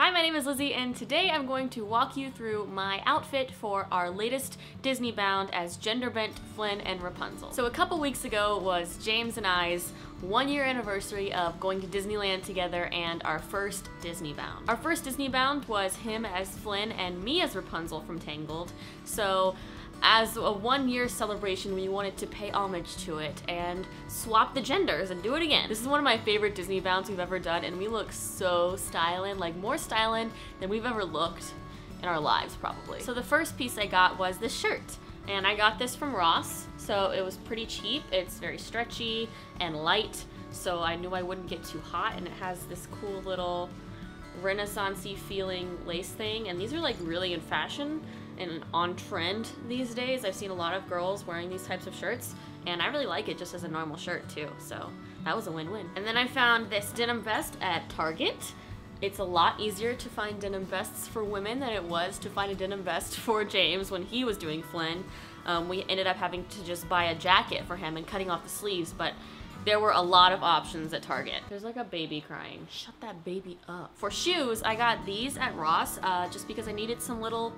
Hi, my name is Lizzie, and today I'm going to walk you through my outfit for our latest Disney bound as Genderbent, Flynn, and Rapunzel. So a couple weeks ago was James and I's one year anniversary of going to Disneyland together and our first Disney bound. Our first Disney bound was him as Flynn and me as Rapunzel from Tangled. So as a one year celebration, we wanted to pay homage to it and swap the genders and do it again. This is one of my favorite Disney bounds we've ever done and we look so styling, like more styling than we've ever looked in our lives probably. So the first piece I got was this shirt and I got this from Ross so it was pretty cheap. It's very stretchy and light so I knew I wouldn't get too hot and it has this cool little renaissancey feeling lace thing and these are like really in fashion and on trend these days. I've seen a lot of girls wearing these types of shirts and I really like it just as a normal shirt too. So that was a win-win. And then I found this denim vest at Target. It's a lot easier to find denim vests for women than it was to find a denim vest for James when he was doing Flynn. Um, we ended up having to just buy a jacket for him and cutting off the sleeves, but there were a lot of options at Target. There's like a baby crying. Shut that baby up. For shoes, I got these at Ross uh, just because I needed some little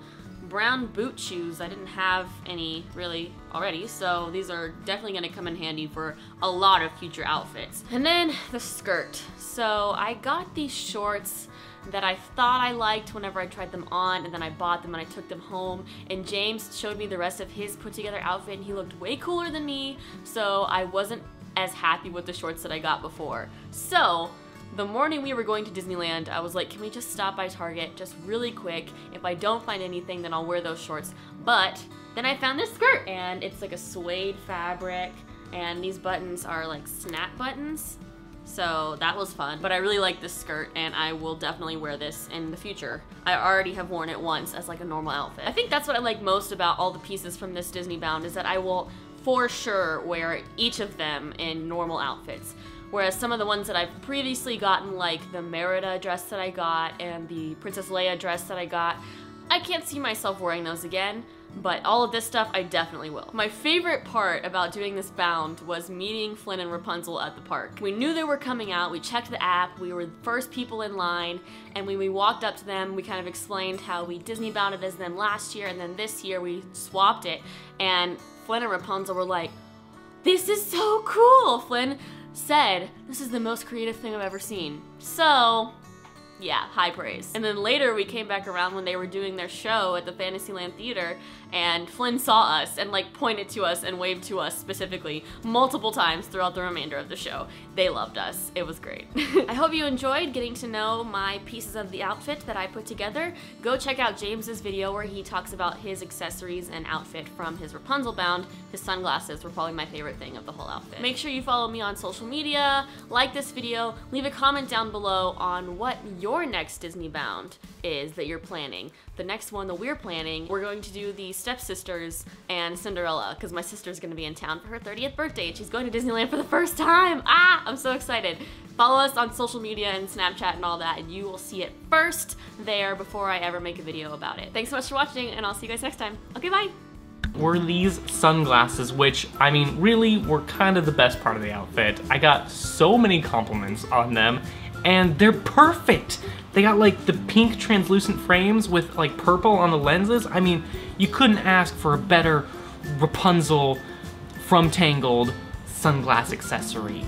brown boot shoes. I didn't have any really already, so these are definitely gonna come in handy for a lot of future outfits. And then the skirt. So I got these shorts that I thought I liked whenever I tried them on and then I bought them and I took them home and James showed me the rest of his put together outfit and he looked way cooler than me so I wasn't as happy with the shorts that I got before. So the morning we were going to Disneyland, I was like, can we just stop by Target just really quick? If I don't find anything, then I'll wear those shorts. But then I found this skirt and it's like a suede fabric and these buttons are like snap buttons. So that was fun, but I really like this skirt and I will definitely wear this in the future. I already have worn it once as like a normal outfit. I think that's what I like most about all the pieces from this Disney bound is that I will for sure wear each of them in normal outfits. Whereas some of the ones that I've previously gotten, like the Merida dress that I got and the Princess Leia dress that I got, I can't see myself wearing those again, but all of this stuff I definitely will. My favorite part about doing this bound was meeting Flynn and Rapunzel at the park. We knew they were coming out, we checked the app, we were the first people in line, and when we walked up to them, we kind of explained how we Disney bounded as them last year, and then this year we swapped it, and Flynn and Rapunzel were like, this is so cool! Flynn said, this is the most creative thing I've ever seen. So, yeah, high praise. And then later we came back around when they were doing their show at the Fantasyland Theater and Flynn saw us and like pointed to us and waved to us specifically multiple times throughout the remainder of the show. They loved us. It was great. I hope you enjoyed getting to know my pieces of the outfit that I put together. Go check out James's video where he talks about his accessories and outfit from his Rapunzel bound. His sunglasses were probably my favorite thing of the whole outfit. Make sure you follow me on social media, like this video, leave a comment down below on what your next Disney bound is that you're planning. The next one that we're planning, we're going to do the stepsisters and Cinderella because my sister's gonna be in town for her 30th birthday and she's going to Disneyland for the first time. Ah, I'm so excited. Follow us on social media and Snapchat and all that and you will see it first there before I ever make a video about it. Thanks so much for watching and I'll see you guys next time. Okay, bye were these sunglasses, which, I mean, really were kind of the best part of the outfit. I got so many compliments on them, and they're perfect. They got like the pink translucent frames with like purple on the lenses. I mean, you couldn't ask for a better Rapunzel from Tangled sunglass accessory.